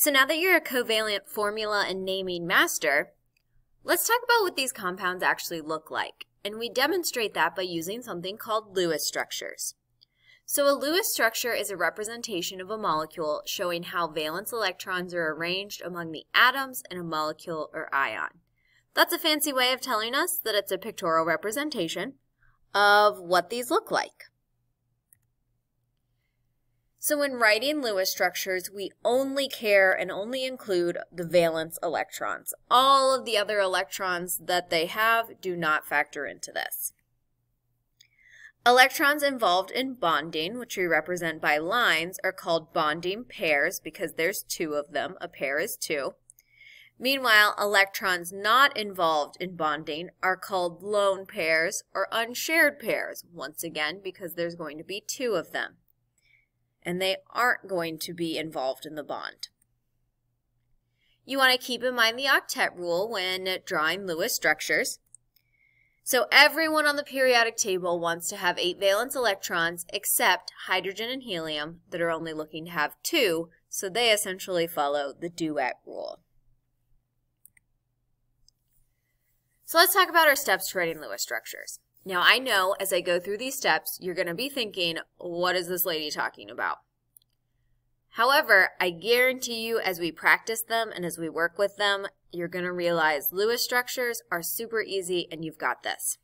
So now that you're a covalent formula and naming master, let's talk about what these compounds actually look like. And we demonstrate that by using something called Lewis structures. So a Lewis structure is a representation of a molecule showing how valence electrons are arranged among the atoms in a molecule or ion. That's a fancy way of telling us that it's a pictorial representation of what these look like. So when writing Lewis structures, we only care and only include the valence electrons. All of the other electrons that they have do not factor into this. Electrons involved in bonding, which we represent by lines, are called bonding pairs because there's two of them. A pair is two. Meanwhile, electrons not involved in bonding are called lone pairs or unshared pairs, once again because there's going to be two of them. And they aren't going to be involved in the bond. You want to keep in mind the octet rule when drawing Lewis structures. So everyone on the periodic table wants to have eight valence electrons except hydrogen and helium that are only looking to have two, so they essentially follow the duet rule. So let's talk about our steps to writing Lewis structures. Now I know as I go through these steps, you're going to be thinking, what is this lady talking about? However, I guarantee you as we practice them and as we work with them, you're going to realize Lewis structures are super easy and you've got this.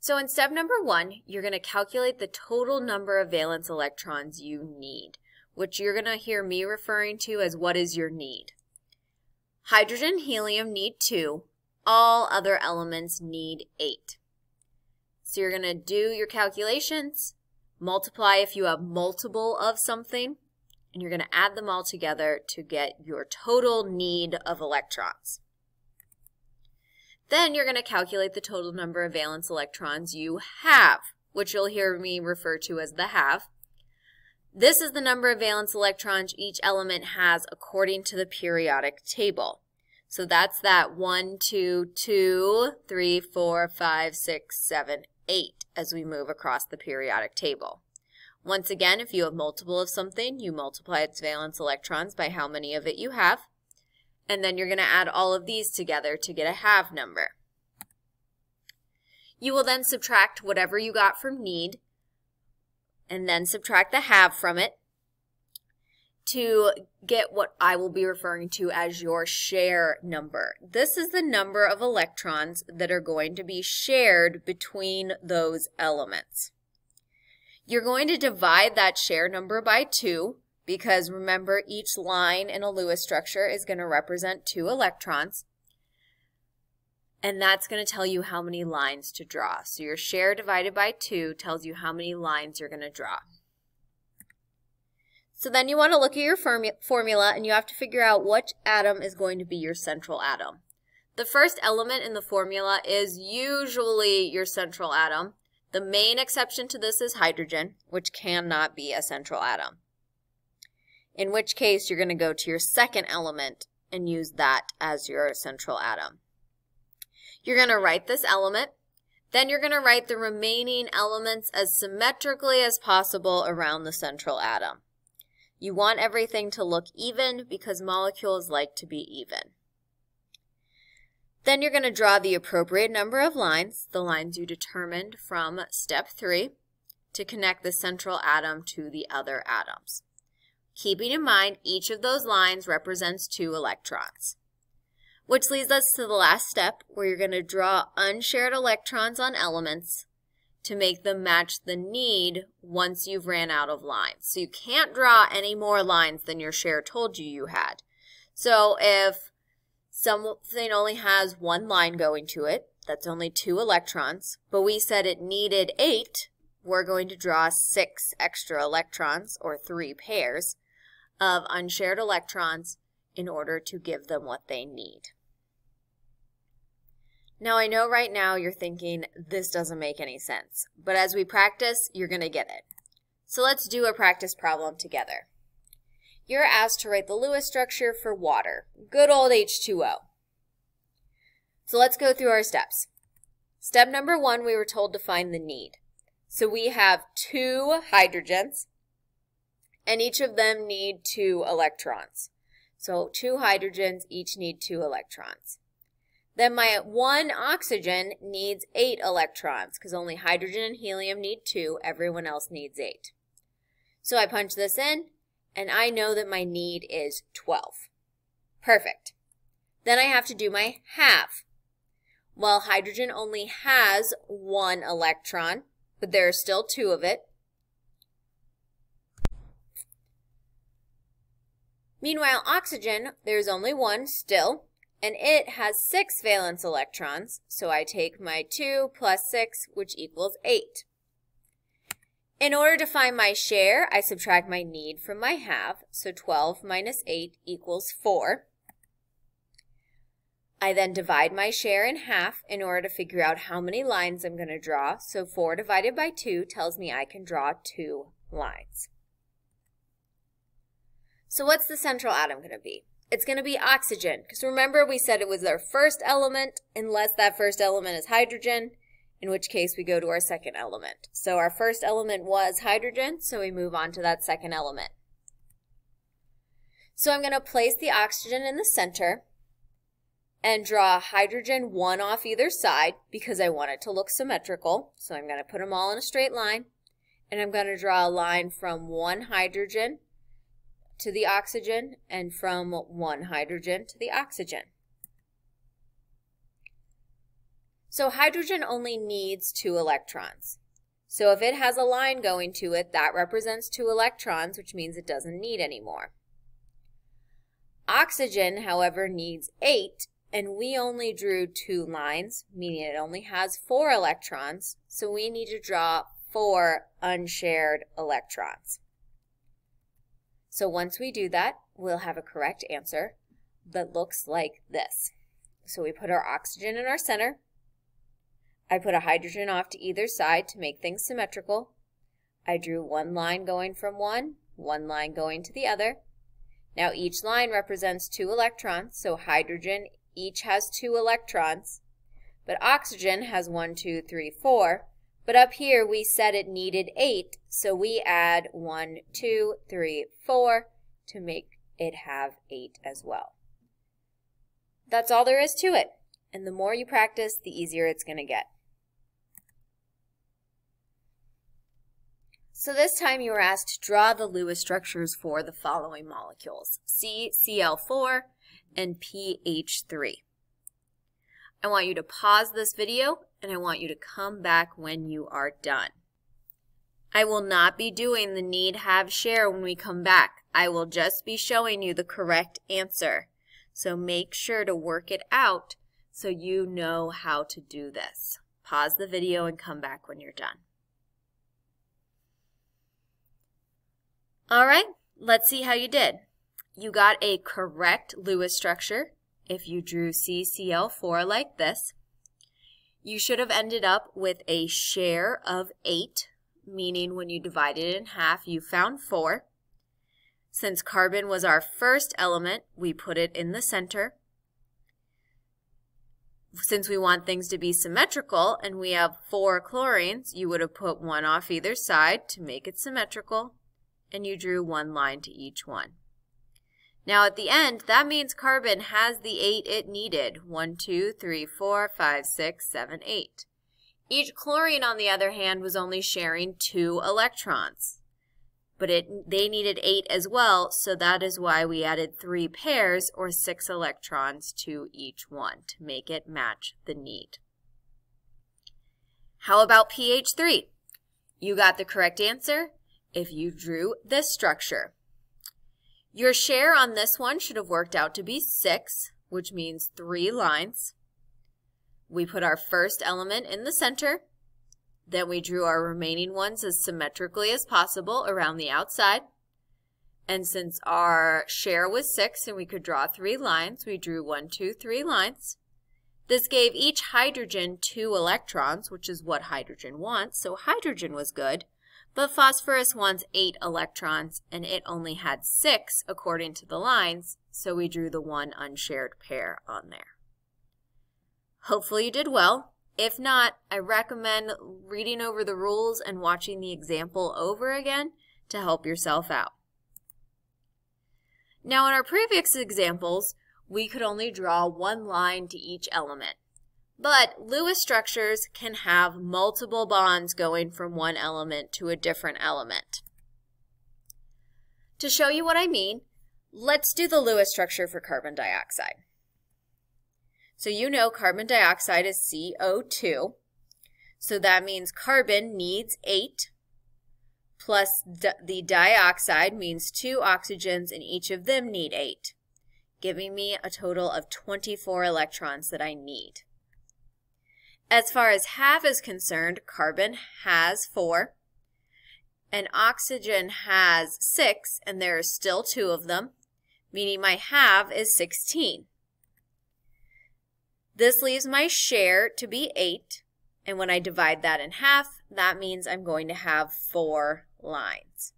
So in step number one, you're going to calculate the total number of valence electrons you need, which you're going to hear me referring to as what is your need. Hydrogen helium need two. All other elements need eight. So you're going to do your calculations, multiply if you have multiple of something, and you're going to add them all together to get your total need of electrons. Then you're going to calculate the total number of valence electrons you have, which you'll hear me refer to as the have. This is the number of valence electrons each element has according to the periodic table. So that's that 1, 2, 2, 3, 4, 5, 6, 7, 8 as we move across the periodic table. Once again, if you have multiple of something, you multiply its valence electrons by how many of it you have. And then you're going to add all of these together to get a have number. You will then subtract whatever you got from need and then subtract the have from it to get what I will be referring to as your share number. This is the number of electrons that are going to be shared between those elements. You're going to divide that share number by 2 because remember each line in a Lewis structure is going to represent two electrons. And that's going to tell you how many lines to draw. So your share divided by 2 tells you how many lines you're going to draw. So then you want to look at your formula and you have to figure out which atom is going to be your central atom. The first element in the formula is usually your central atom. The main exception to this is hydrogen, which cannot be a central atom. In which case, you're going to go to your second element and use that as your central atom. You're going to write this element. Then you're going to write the remaining elements as symmetrically as possible around the central atom. You want everything to look even because molecules like to be even. Then you're going to draw the appropriate number of lines, the lines you determined from step three, to connect the central atom to the other atoms. Keeping in mind each of those lines represents two electrons. Which leads us to the last step where you're going to draw unshared electrons on elements to make them match the need once you've ran out of lines. So you can't draw any more lines than your share told you you had. So if Something only has one line going to it. That's only two electrons. But we said it needed eight. We're going to draw six extra electrons, or three pairs, of unshared electrons in order to give them what they need. Now I know right now you're thinking, this doesn't make any sense. But as we practice, you're going to get it. So let's do a practice problem together you're asked to write the Lewis structure for water. Good old H2O. So let's go through our steps. Step number one, we were told to find the need. So we have two hydrogens and each of them need two electrons. So two hydrogens each need two electrons. Then my one oxygen needs eight electrons because only hydrogen and helium need two, everyone else needs eight. So I punch this in and I know that my need is 12. Perfect. Then I have to do my have. Well, hydrogen only has one electron, but there are still two of it. Meanwhile, oxygen, there's only one still, and it has six valence electrons, so I take my 2 plus 6, which equals 8. In order to find my share, I subtract my need from my have, so 12 minus 8 equals 4. I then divide my share in half in order to figure out how many lines I'm going to draw, so 4 divided by 2 tells me I can draw 2 lines. So what's the central atom going to be? It's going to be oxygen, because remember we said it was our first element unless that first element is hydrogen, in which case we go to our second element. So our first element was hydrogen, so we move on to that second element. So I'm going to place the oxygen in the center and draw hydrogen one off either side because I want it to look symmetrical. So I'm going to put them all in a straight line and I'm going to draw a line from one hydrogen to the oxygen and from one hydrogen to the oxygen. So hydrogen only needs two electrons. So if it has a line going to it, that represents two electrons, which means it doesn't need any more. Oxygen, however, needs eight, and we only drew two lines, meaning it only has four electrons, so we need to draw four unshared electrons. So once we do that, we'll have a correct answer that looks like this. So we put our oxygen in our center. I put a hydrogen off to either side to make things symmetrical. I drew one line going from one, one line going to the other. Now each line represents two electrons, so hydrogen each has two electrons, but oxygen has one, two, three, four, but up here we said it needed 8, so we add one, two, three, four to make it have 8 as well. That's all there is to it. And the more you practice, the easier it's going to get. So this time you were asked to draw the Lewis structures for the following molecules, CCl4 and PH3. I want you to pause this video and I want you to come back when you are done. I will not be doing the need, have, share when we come back. I will just be showing you the correct answer. So make sure to work it out so you know how to do this. Pause the video and come back when you're done. All right, let's see how you did. You got a correct Lewis structure if you drew CCl4 like this. You should have ended up with a share of 8, meaning when you divided it in half, you found 4. Since carbon was our first element, we put it in the center. Since we want things to be symmetrical and we have four chlorines, you would have put one off either side to make it symmetrical, and you drew one line to each one. Now at the end, that means carbon has the 8 it needed. 1, 2, 3, 4, 5, 6, 7, 8. Each chlorine, on the other hand, was only sharing 2 electrons. But it, they needed 8 as well, so that is why we added 3 pairs, or 6 electrons, to each one to make it match the need. How about PH3? You got the correct answer if you drew this structure. Your share on this one should have worked out to be 6, which means 3 lines. We put our first element in the center. Then we drew our remaining ones as symmetrically as possible around the outside. And since our share was 6 and we could draw 3 lines, we drew one, two, three lines. This gave each hydrogen 2 electrons, which is what hydrogen wants, so hydrogen was good. But phosphorus wants 8 electrons, and it only had 6 according to the lines, so we drew the one unshared pair on there. Hopefully you did well. If not, I recommend reading over the rules and watching the example over again to help yourself out. Now in our previous examples, we could only draw one line to each element. But Lewis structures can have multiple bonds going from one element to a different element. To show you what I mean, let's do the Lewis structure for carbon dioxide. So you know carbon dioxide is CO2. So that means carbon needs 8 plus the dioxide means two oxygens and each of them need 8, giving me a total of 24 electrons that I need. As far as have is concerned, carbon has 4, and oxygen has 6, and there are still two of them, meaning my have is 16. This leaves my share to be 8, and when I divide that in half, that means I'm going to have 4 lines.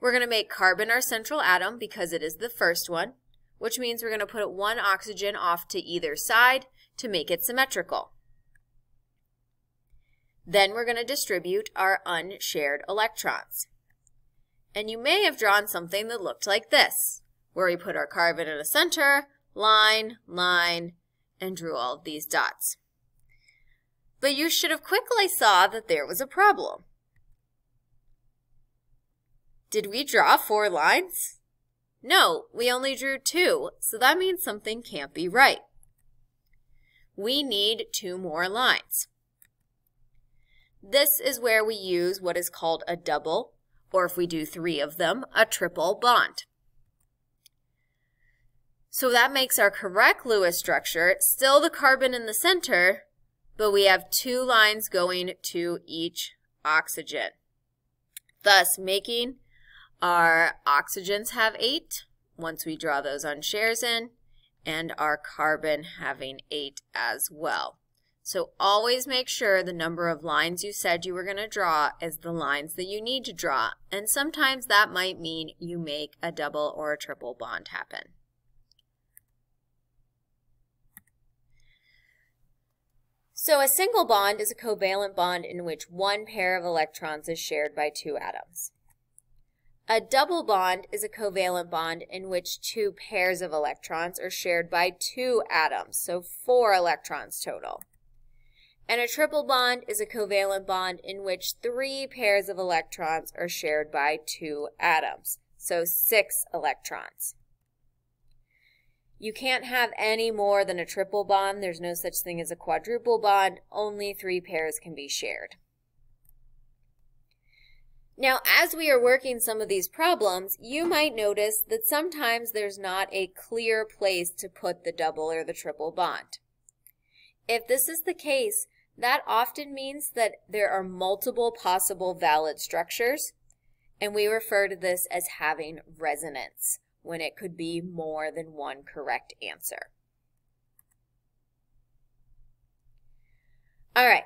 We're going to make carbon our central atom because it is the first one, which means we're going to put one oxygen off to either side to make it symmetrical. Then we're going to distribute our unshared electrons. And you may have drawn something that looked like this, where we put our carbon in a center, line, line, and drew all of these dots. But you should have quickly saw that there was a problem. Did we draw four lines? No, we only drew two, so that means something can't be right. We need two more lines. This is where we use what is called a double, or if we do three of them, a triple bond. So that makes our correct Lewis structure still the carbon in the center, but we have two lines going to each oxygen, thus making our oxygens have eight once we draw those unshares in, and our carbon having eight as well. So always make sure the number of lines you said you were going to draw is the lines that you need to draw. And sometimes that might mean you make a double or a triple bond happen. So a single bond is a covalent bond in which one pair of electrons is shared by two atoms. A double bond is a covalent bond in which two pairs of electrons are shared by two atoms, so four electrons total. And a triple bond is a covalent bond in which three pairs of electrons are shared by two atoms, so six electrons. You can't have any more than a triple bond. There's no such thing as a quadruple bond. Only three pairs can be shared. Now, as we are working some of these problems, you might notice that sometimes there's not a clear place to put the double or the triple bond. If this is the case, that often means that there are multiple possible valid structures, and we refer to this as having resonance, when it could be more than one correct answer. All right,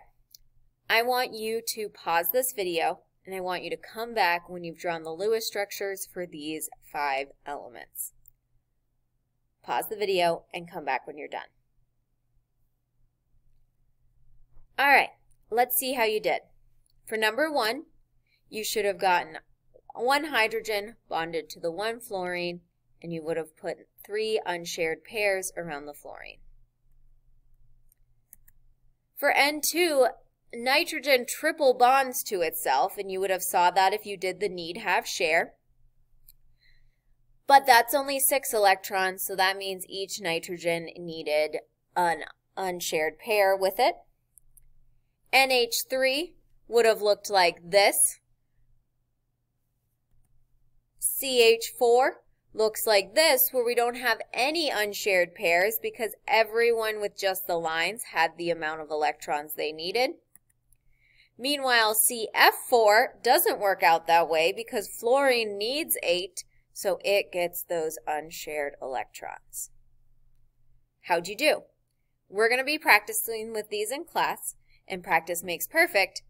I want you to pause this video and I want you to come back when you've drawn the Lewis structures for these five elements. Pause the video and come back when you're done. All right, let's see how you did. For number one, you should have gotten one hydrogen bonded to the one fluorine, and you would have put three unshared pairs around the fluorine. For N2, nitrogen triple bonds to itself, and you would have saw that if you did the need have share. But that's only six electrons, so that means each nitrogen needed an unshared pair with it. NH3 would have looked like this. CH4 looks like this, where we don't have any unshared pairs because everyone with just the lines had the amount of electrons they needed. Meanwhile, CF4 doesn't work out that way because fluorine needs 8, so it gets those unshared electrons. How'd you do? We're going to be practicing with these in class, and practice makes perfect,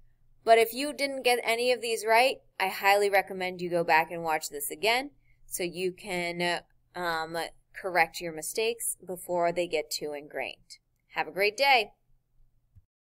but if you didn't get any of these right, I highly recommend you go back and watch this again so you can um, correct your mistakes before they get too ingrained. Have a great day.